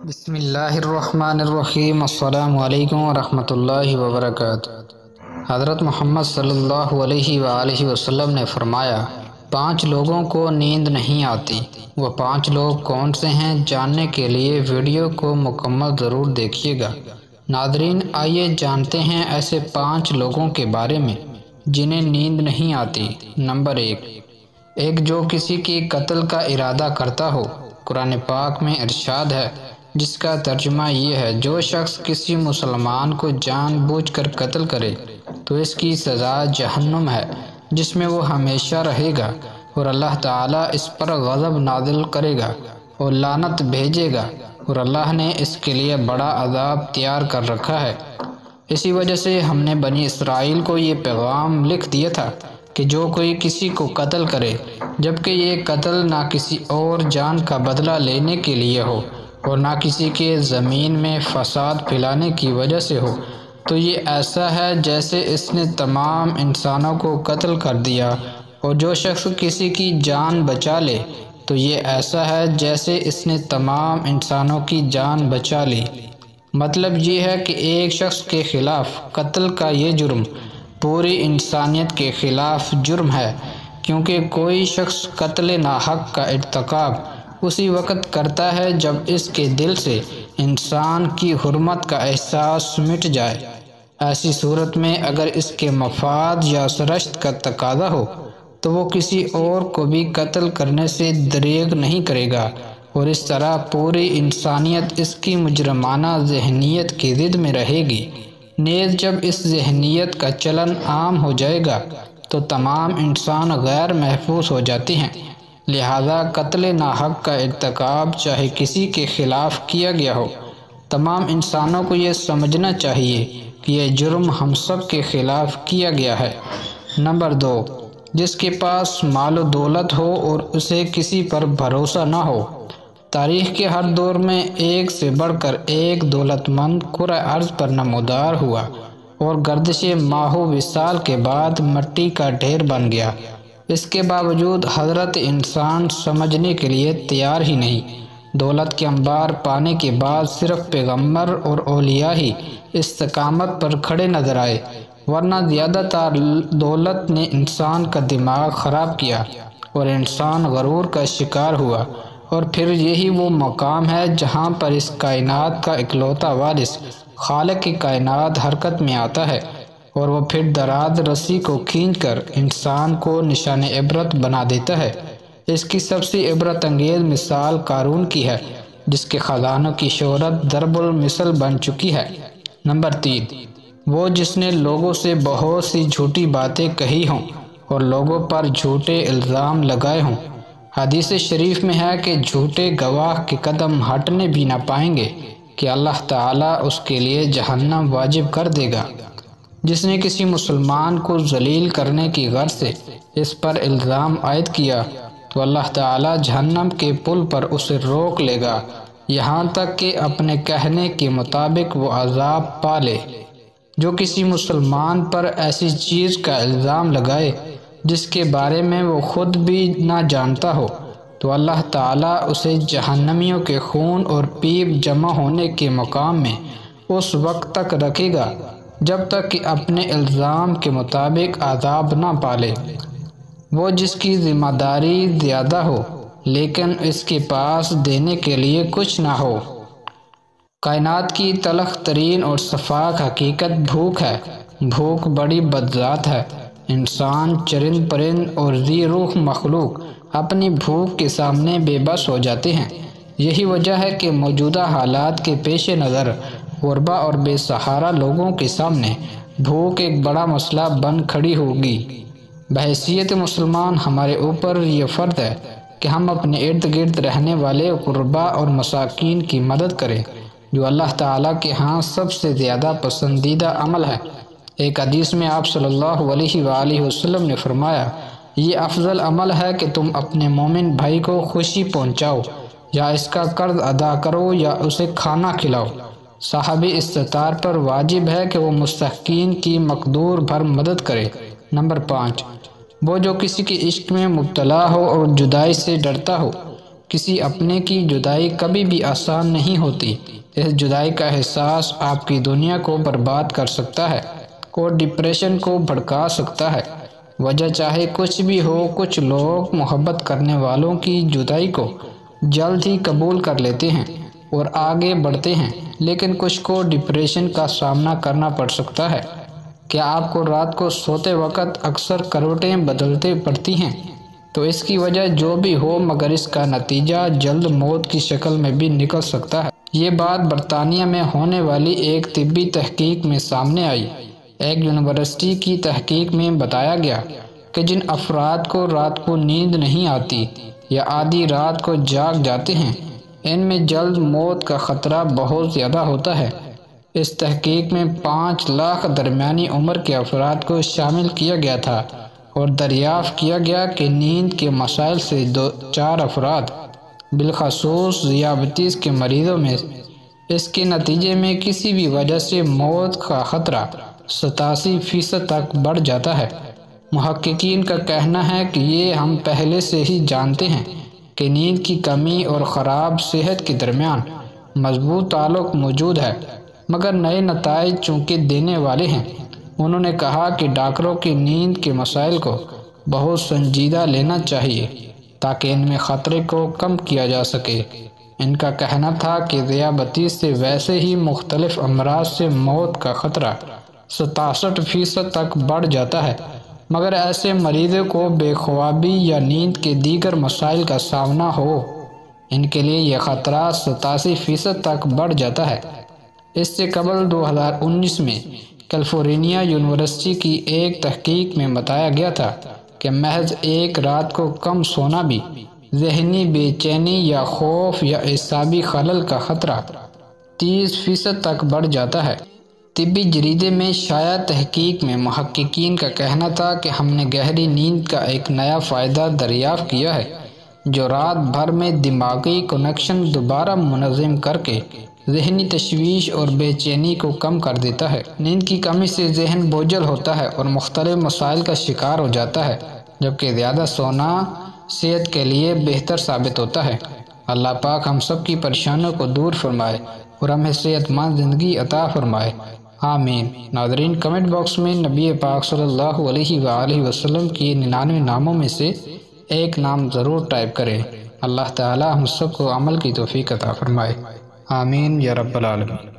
बसमीम अल्लाम वरहमतुल्लाहि वबरकातुहू। हज़रत मोहम्मद सल्लल्लाहु अलैहि ने फरमाया, पाँच लोगों को नींद नहीं आती। वो पाँच लोग कौन से हैं, जानने के लिए वीडियो को मुकम्मल ज़रूर देखिएगा। नादरीन, आइए जानते हैं ऐसे पाँच लोगों के बारे में, जिन्हें नींद नहीं आती। नंबर एक एक जो किसी के कत्ल का इरादा करता हो, कुरान पाक में इरशाद है जिसका तर्जमा ये है, जो शख्स किसी मुसलमान को जानबूझकर कत्ल करे तो इसकी सज़ा जहन्नुम है, जिसमें वो हमेशा रहेगा और अल्लाह ताला इस पर गज़ब नादिल करेगा और लानत भेजेगा और अल्लाह ने इसके लिए बड़ा अजाब तैयार कर रखा है। इसी वजह से हमने बनी इसराइल को ये पैगाम लिख दिया था कि जो कोई किसी को कत्ल करे, जबकि ये कत्ल ना किसी और जान का बदला लेने के लिए हो। और ना किसी के ज़मीन में फसाद फैलाने की वजह से हो। तो ये ऐसा है जैसे इसने तमाम इंसानों को कत्ल कर दिया और जो शख्स किसी की जान बचा ले तो ये ऐसा है जैसे इसने तमाम इंसानों की जान बचा ली। मतलब ये है कि एक शख्स के ख़िलाफ़ कत्ल का ये जुर्म, पूरी इंसानियत के ख़िलाफ़ जुर्म है, क्योंकि कोई शख्स कत्ल नाहक का इरतकब उसी वक़्त करता है जब इसके दिल से इंसान की हरमत का एहसास मिट जाए। ऐसी सूरत में अगर इसके मफाद या सरश्त का तकादा हो तो वो किसी और को भी कत्ल करने से दरेग नहीं करेगा। और इस तरह पूरी इंसानियत इसकी मुजरमाना जहनीत की जिद में रहेगी। नेज़ जब इस जहनीत का चलन आम हो जाएगा तो तमाम इंसान गैर महफूज हो जाते हैं। लिहाजा कत्ल नाहक का इरतकब चाहे किसी के ख़िलाफ़ किया गया हो। तमाम इंसानों को यह समझना चाहिए कि यह जुर्म हम सब के ख़िलाफ़ किया गया है। नंबर दो, जिसके पास मालो दौलत हो और उसे किसी पर भरोसा ना हो। तारीख़ के हर दौर में एक से बढ़कर एक दौलतमंद कुर अर्ज़ पर नमोदार हुआ और गर्दिश माहो विसाल के बाद मट्टी का ढेर बन गया। इसके बावजूद हज़रत इंसान समझने के लिए तैयार ही नहीं। दौलत के अंबार पाने के बाद सिर्फ़ पैगंबर और ओलिया ही इस्तकामत पर खड़े नज़र आए, वरना ज़्यादातर दौलत ने इंसान का दिमाग ख़राब किया और इंसान गरूर का शिकार हुआ। और फिर यही वो मकाम है जहाँ पर इस कायनात का इकलौता वारिस खाल की कायनात हरकत में आता है। और वह फिर दराज रस्सी को खींचकर इंसान को निशान इबरत बना देता है। इसकी सबसे इबरत अंगेज मिसाल कारून की है, जिसके ख़जानों की शहरत दरबुल मिसल बन चुकी है। नंबर तीन, वो जिसने लोगों से बहुत सी झूठी बातें कही हों और लोगों पर झूठे इल्ज़ाम लगाए हों। हदीस शरीफ में है कि झूठे गवाह के कदम हटने भी ना पाएँगे कि अल्लाह ताला उसके लिए जहन्नम वाजिब कर देगा। जिसने किसी मुसलमान को जलील करने की गर्ज से इस पर इल्ज़ाम आयद किया तो अल्लाह ताला जहन्नम के पुल पर उसे रोक लेगा। यहाँ तक कि अपने कहने के मुताबिक वो अजाब पा ले। जो किसी मुसलमान पर ऐसी चीज़ का इल्ज़ाम लगाए, जिसके बारे में वो खुद भी ना जानता हो तो अल्लाह ताला उसे जहन्नमियों के खून और पीप जमा होने के मकाम में उस वक्त तक रखेगा। जब तक कि अपने इल्ज़ाम के मुताबिक आदाब ना पाले। वो जिसकी ज़िम्मेदारी ज़्यादा हो, लेकिन इसके पास देने के लिए कुछ ना हो। कायनात की तलख तरीन और सफाक हकीकत भूख है। भूख बड़ी बदजात है। इंसान चरिंद परिंद और जी रूह मखलूक अपनी भूख के सामने बेबस हो जाते हैं। यही वजह है कि मौजूदा हालात के पेश नज़र गुरबा और बेसहारा लोगों के सामने भूख एक बड़ा मसला बन खड़ी होगी। बहसीत मुसलमान हमारे ऊपर ये फ़र्ज़ है कि हम अपने इर्द गिर्द रहने वाले गुरबा और मसाकिन की मदद करें, जो अल्लाह ताला के यहाँ सबसे ज़्यादा पसंदीदा अमल है। एक हदीस में आप सल्लल्लाहु अलैहि वसल्लम ने फरमाया, ये अफजल अमल है कि तुम अपने मोमिन भाई को खुशी पहुँचाओ, या इसका कर्ज अदा करो या उसे खाना खिलाओ। साहब इस्तार पर वाजिब है कि वो मुस्तकीन की मकदूर भर मदद करे। नंबर पाँच, वो जो किसी के इश्क में मुबतला हो और जुदाई से डरता हो, किसी अपने की जुदाई कभी भी आसान नहीं होती। इस जुदाई का एहसास आपकी दुनिया को बर्बाद कर सकता है और डिप्रेशन को भड़का सकता है। वजह चाहे कुछ भी हो, कुछ लोग मोहब्बत करने वालों की जुदाई को जल्द ही कबूल कर लेते हैं। और आगे बढ़ते हैं, लेकिन कुछ को डिप्रेशन का सामना करना पड़ सकता है। क्या आपको रात को सोते वक्त अक्सर करवटें बदलते पड़ती हैं? तो इसकी वजह जो भी हो, मगर इसका नतीजा जल्द मौत की शक्ल में भी निकल सकता है। ये बात बरतानिया में होने वाली एक तिब्बी तहकीक में सामने आई। एक यूनिवर्सिटी की तहकीक में बताया गया कि जिन अफराद को रात को नींद नहीं आती या आधी रात को जाग जाते हैं इनमें जल्द मौत का ख़तरा बहुत ज़्यादा होता है। इस तहकीक में पाँच लाख दरमियानी उम्र के अफराद को शामिल किया गया था और दरियाफ़ किया गया कि नींद के मसाइल से दो, चार अफराद, बिलखसूस ज़ियाबतीस के मरीज़ों में इसके नतीजे में किसी भी वजह से मौत का ख़तरा सतासी फ़ीसद तक बढ़ जाता है। महक्कीन का कहना है कि ये हम पहले से ही जानते हैं। कि नींद की कमी और ख़राब सेहत के दरमियान मज़बूत ताल्लुक मौजूद है, मगर नए नतज चूँकि देने वाले हैं। उन्होंने कहा कि डॉक्टरों की नींद के मसाइल को बहुत संजीदा लेना चाहिए, ताकि इनमें ख़तरे को कम किया जा सके। इनका कहना था कि ज़ियाबती से वैसे ही मुख्तलिफ़ अमराज से मौत का ख़तरा सतासठ फ़ीसद तक बढ़ जाता है मगर ऐसे मरीज़ों को बेख्वाबी या नींद के दीगर मसाइल का सामना हो, इनके लिए यह ख़तरा सतासी फ़ीसद तक बढ़ जाता है। इससे कबल 2019 में कैलिफ़ोर्निया यूनिवर्सिटी की एक तहकीक में बताया गया था कि महज एक रात को कम सोना भी जहनी बेचैनी या खौफ या एसाबी खलल का ख़तरा तीस फ़ीसद तक बढ़ जाता है। तिब्बी जरीदे में शाया तहकीक में महक्कीन का कहना था कि हमने गहरी नींद का एक नया फ़ायदा दरियाफ़ किया है, जो रात भर में दिमागी कनेक्शन दोबारा मुनज़म करके जहनी तशवीश और बेचैनी को कम कर देता है। नींद की कमी से जहन बोझल होता है और मुख्तलिफ़ मसाइल का शिकार हो जाता है, जबकि ज़्यादा सोना सेहत के लिए बेहतर साबित होता है। अल्लाह पाक हम सब की परेशानियों को दूर फरमाए और हमें सेहतमंद ज़िंदगी अता फरमाए। आमीन। नादरीन कमेंट बॉक्स में नबी पाक सल्लल्लाहु अलैहि वसल्लम के निन्यानवे नामों में से एक नाम ज़रूर टाइप करें। अल्लाह ताला हम सबको अमल की तोफ़ी अता फरमाए। आमीन या रब्बल आलमीन।